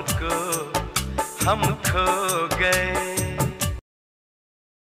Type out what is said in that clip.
हमको हम खो गए।